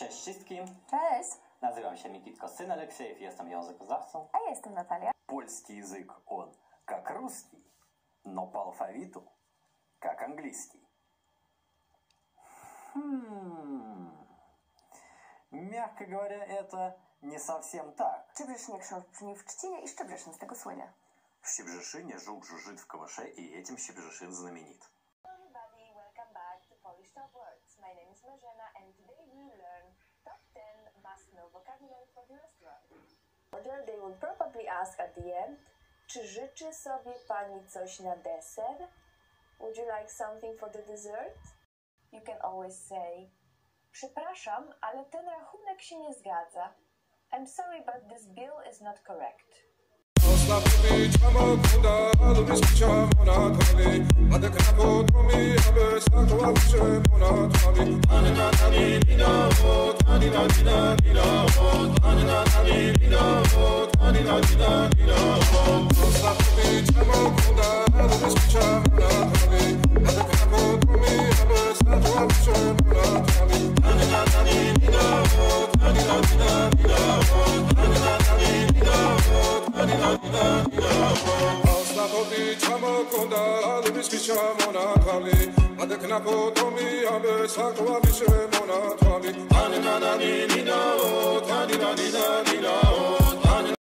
Cześć wszystkim, Cześć, nazywam się Mikitko Syn Aleksiejew, jestem językoznawcą. a ja jestem Natalia. Польский язык, он как русский, но по алфавиту как английский. Хм. Мягко говоря, это не совсем так. Szczebrzeszyn jak w Trzcinie i Szczebrzeszyn z tego słynie. В Щебжешине жук жужжит в кавыше, и этим Щебжешин знаменит. everybody, welcome back to Polish Top Words. My name is Marzena and today we will learn top 10 must-know Order they will probably ask at the end, czy życzy sobie pani coś na deser? Would you like something for the dessert? You can always say, przepraszam, ale ten rachunek się nie zgadza. I'm sorry, but this bill is not correct. Sakwa Mishe Mona Tami ni Nani Nina O Tanina Nina